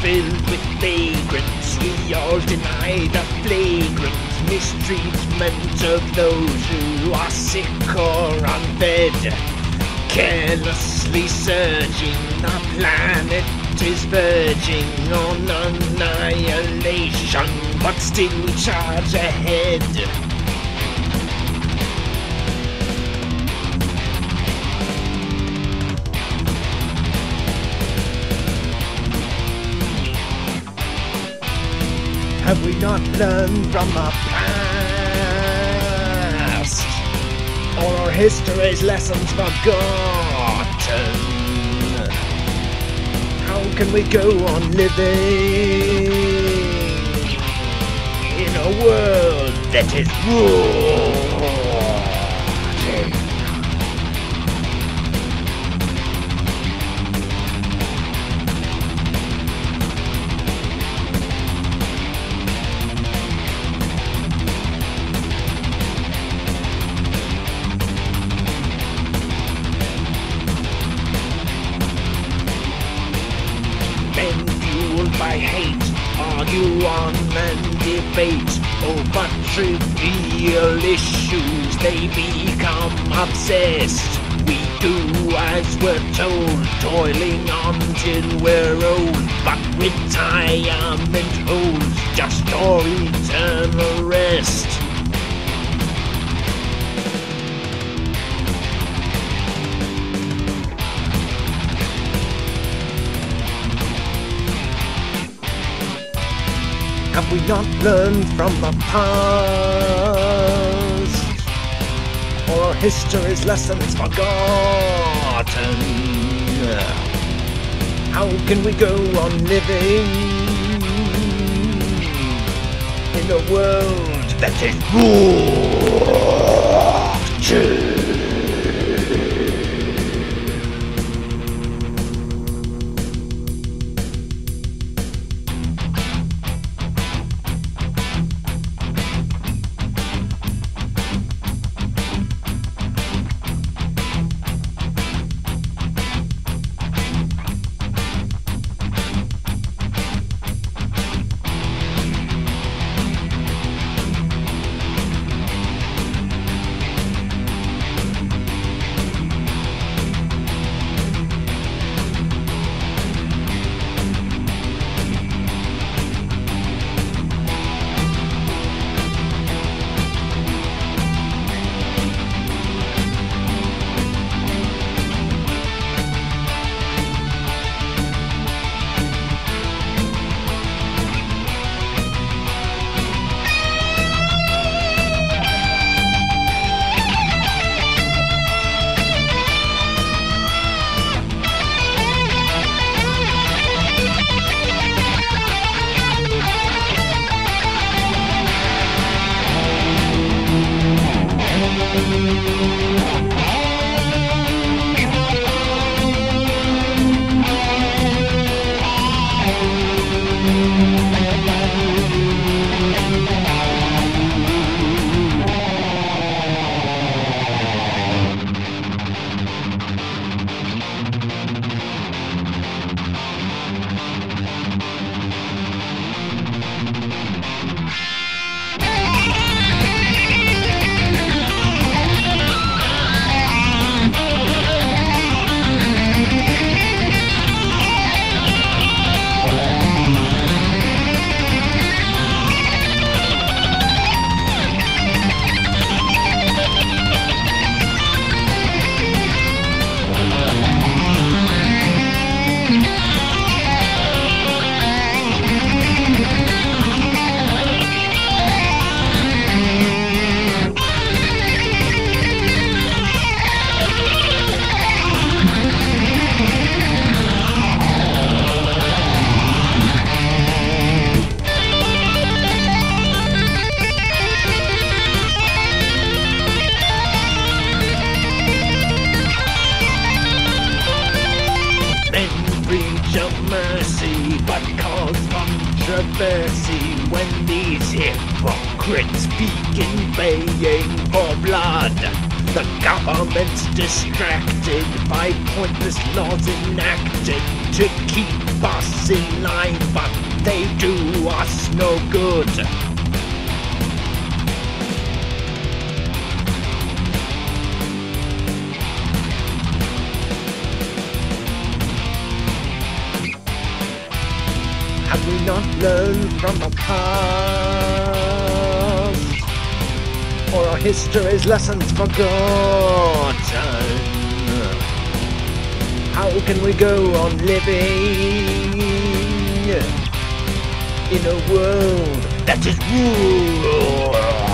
filled with vagrants, we all deny the flagrant mistreatment of those who are sick or unfed. Carelessly surging, the planet is verging on annihilation, but still charge ahead. Have we not learned from our past? All our history's lessons forgotten. How can we go on living in a world that is rotting? By hate argue on and debate oh, over trivial issues. They become obsessed. We do as we're told, toiling until we're old. But retirement holds just our eternal rest. Have we not learned from the past? Or our history's lessons forgotten? How can we go on living in a world that is rotting? Controversy when these hypocrites begin baying for blood. The government's distracted by pointless laws enacted to keep us in line, but they do us no good. We not learn from our past? Or our history's lessons forgotten? How can we go on living in a world that is ruled